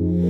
you